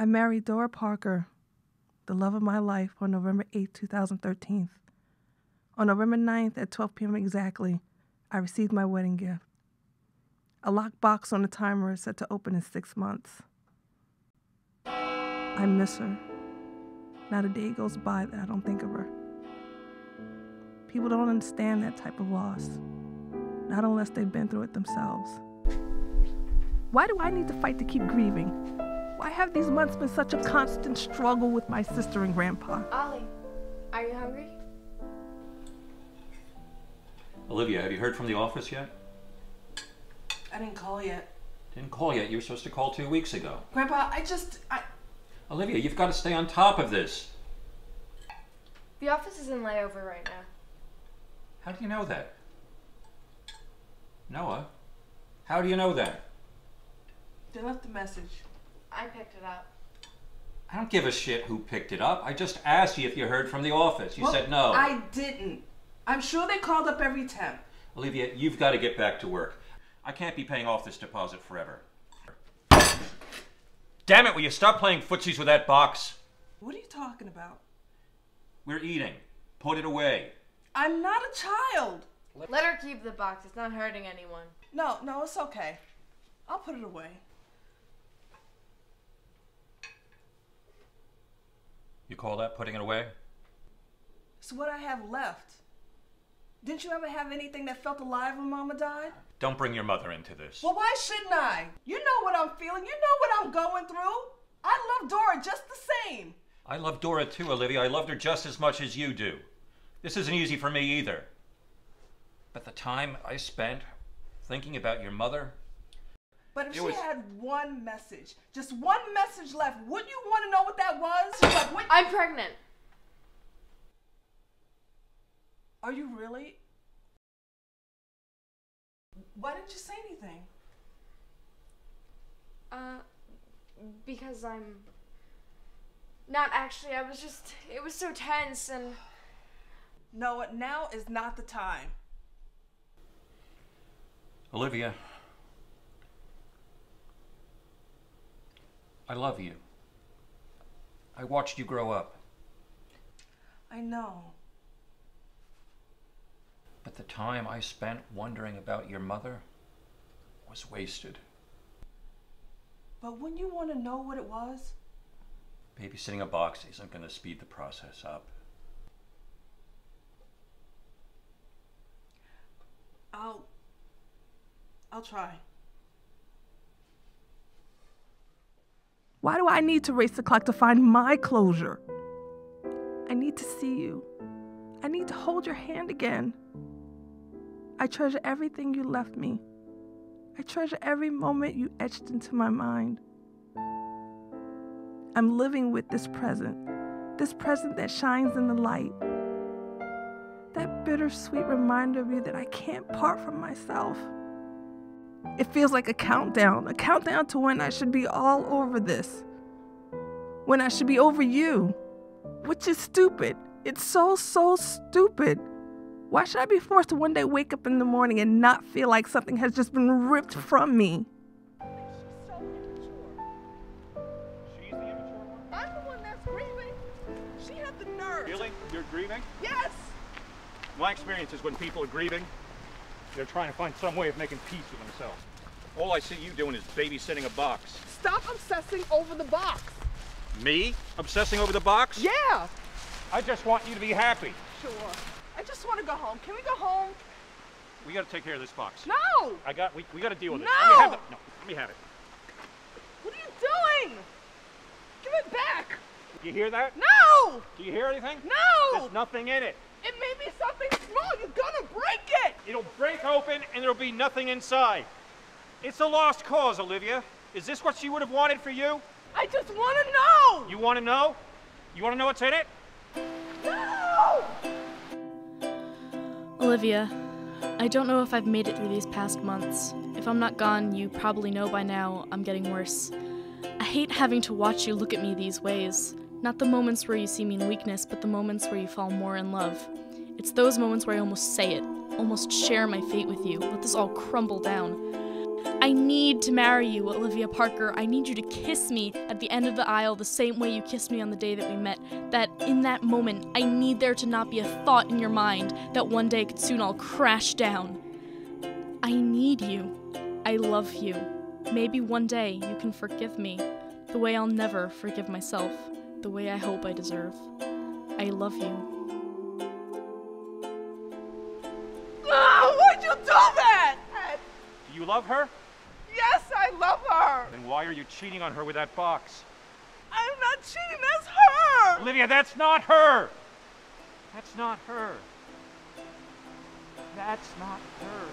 I married Dora Parker, the love of my life, on November 8, 2013. On November 9th at 12 p.m. exactly, I received my wedding gift. A locked box on the timer set to open in six months. I miss her. Not a day goes by that I don't think of her. People don't understand that type of loss, not unless they've been through it themselves. Why do I need to fight to keep grieving? Why have these months been such a constant struggle with my sister and grandpa? Ollie, are you hungry? Olivia, have you heard from the office yet? I didn't call yet. Didn't call yet. You were supposed to call two weeks ago. Grandpa, I just. I. Olivia, you've got to stay on top of this. The office is in layover right now. How do you know that? Noah, how do you know that? They left a message. I picked it up. I don't give a shit who picked it up. I just asked you if you heard from the office. You Well, said no. I didn't. I'm sure they called up every temp. Olivia, you've got to get back to work. I can't be paying off this deposit forever. Damn it, will you stop playing footsies with that box? What are you talking about? We're eating. Put it away. I'm not a child. Let her keep the box. It's not hurting anyone. No, no, it's okay. I'll put it away. You call that putting it away? It's what I have left. Didn't you ever have anything that felt alive when Mama died? Don't bring your mother into this. Well, why shouldn't I? You know what I'm feeling. You know what I'm going through. I love Dora just the same. I love Dora too, Olivia. I loved her just as much as you do. This isn't easy for me either. But the time I spent thinking about your mother, But if It she was- had one message, just one message left, wouldn't you want to know what that was? Like, what- I'm pregnant. Are you really? Why didn't you say anything? Uh, because I'm. Not actually. I was just. It was so tense and. No, now is not the time. Olivia, I love you. I watched you grow up, I know. but the time I spent wondering about your mother was wasted. But when you want to know what it was, Babysitting a box isn't going to speed the process up. I'll. I'll try. Why do I need to race the clock to find my closure? I need to see you. I need to hold your hand again. I treasure everything you left me. I treasure every moment you etched into my mind. I'm living with this present, this present that shines in the light. That bittersweet reminder of you that I can't part from myself. It feels like a countdown, a countdown to when I should be all over this. When I should be over you. Which is stupid. It's so, so stupid. Why should I be forced to one day wake up in the morning and not feel like something has just been ripped from me? She's the one? I'm the one that's grieving. She had the nerve. You're grieving? Yes! My experience is when people are grieving, they're trying to find some way of making peace with themselves. All I see you doing is babysitting a box. Stop obsessing over the box. Me? Obsessing over the box? Yeah! I just want you to be happy. Sure. I just want to go home. Can we go home? We gotta take care of this box. No! I got, we, we gotta deal with this. No! Let me have it. No, let me have it. What are you doing? Give it back! You hear that? No! Do you hear anything? No! There's nothing in it. It may be something small. You're gonna break it! It'll break open and there'll be nothing inside. It's a lost cause, Olivia. Is this what she would have wanted for you? I just want to know! You want to know? You want to know what's in it? No! Olivia, I don't know if I've made it through these past months. If I'm not gone, you probably know by now I'm getting worse. I hate having to watch you look at me these ways. Not the moments where you see me in weakness, but the moments where you fall more in love. It's those moments where I almost say it, almost share my fate with you, let this all crumble down. I need to marry you, Olivia Parker. I need you to kiss me at the end of the aisle the same way you kissed me on the day that we met. That in that moment, I need there to not be a thought in your mind that one day could soon all crash down. I need you. I love you. Maybe one day you can forgive me the way I'll never forgive myself, the way I hope I deserve. I love you. Love her? Yes, I love her. Then why are you cheating on her with that box? I'm not cheating. That's her. Olivia, that's not her! That's not her. That's not her.